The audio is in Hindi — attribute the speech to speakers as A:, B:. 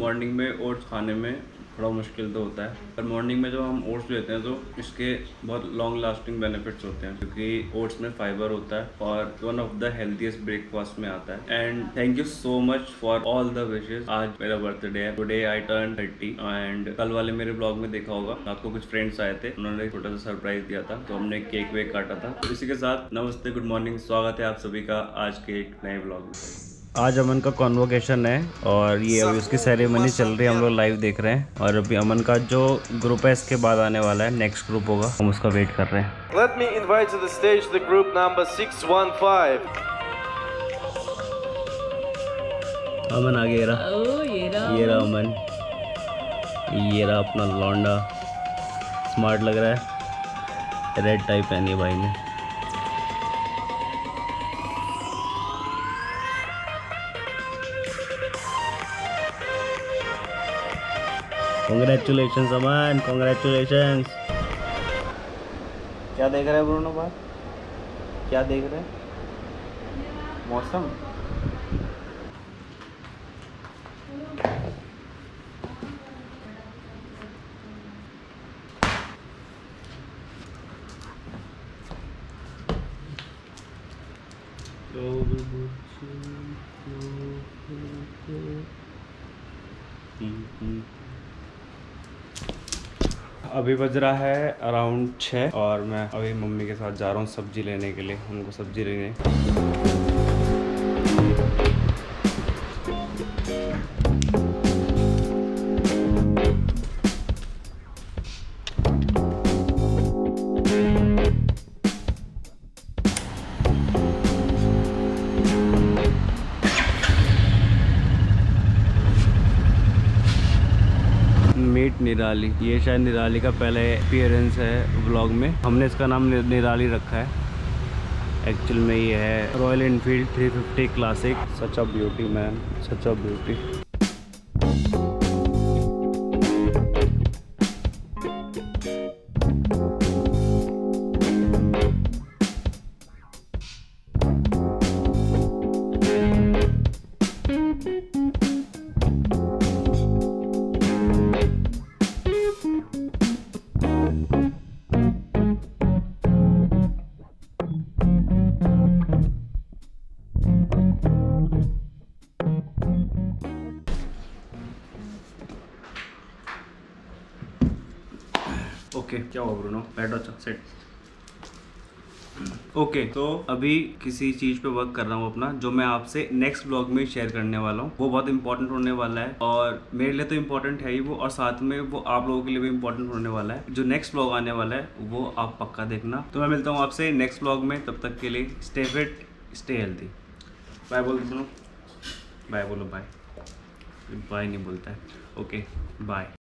A: मॉर्निंग में और खाने में थोड़ा मुश्किल तो होता है, पर मॉर्निंग में जब हम ओट्स लेते हैं तो इसके बहुत लॉन्ग लास्टिंग बेनिफिट्स होते हैं, क्योंकि ओट्स में फाइबर होता है और one of the healthiest breakfast में आता है. And thank you so much for all the wishes आज मेरा बर्थडे है. Today I turn thirty and कल वाले मेरे ब्लॉग में देखा होगा आपको कुछ फ्रेंड्स आए थे, उन्होंने छोटा सा सरप्राइज़ दिया था तो हमने केक वेक काटा था. इसी के साथ नमस्ते गुड मॉर्निंग स्वागत है आप सभी का आज के एक नए ब्लॉग में. आज अमन का कॉन्वोकेशन है और ये अभी उसकी सेरेमनी चल रही है हम लोग लाइव देख रहे हैं और अभी अमन का जो ग्रुप है इसके बाद आने वाला है नेक्स्ट ग्रुप होगा। हम उसका वेट कर रहे हैं।
B: Let me invite to the stage the group number 615.
A: Aman आ गया रहा।
C: ओ ये रहा
A: ये रहा अमन। ये रहा अपना लौंडा। स्मार्ट लग रहा है। रेड टाइप पहनी है भाई ने। कॉन्ग्रेचुलेशन अमन कॉन्ग्रेचुलेशन क्या देख रहे हैं ब्रूनो बाहर क्या देख रहे हैं? मौसम? अभी बज रहा है अराउंड छ और मैं अभी मम्मी के साथ जा रहा हूँ सब्ज़ी लेने के लिए, उनको सब्ज़ी लेने। मीट निराली ये शायद निराली का पहले अपियरेंस है ब्लॉग में। हमने इसका नाम निराली रखा है। एक्चुअल में ये है Royal Enfield 350 classic such a beauty man such a beauty okay क्या हुआ ब्रूनो? बैठो अच्छा सेट ओके okay, तो अभी किसी चीज़ पे वर्क कर रहा हूँ अपना जो मैं आपसे नेक्स्ट ब्लॉग में शेयर करने वाला हूँ। वो बहुत इंपॉर्टेंट होने वाला है और मेरे लिए तो इम्पोर्टेंट है ही वो और साथ में वो आप लोगों के लिए भी इम्पोर्टेंट होने वाला है। जो नेक्स्ट ब्लॉग आने वाला है वो आप पक्का देखना। तो मैं मिलता हूँ आपसे नेक्स्ट ब्लॉग में तब तक के लिए stay fit stay healthy bye बोल सुनो बाय बोलो बाय बाय नहीं बोलता है। Okay bye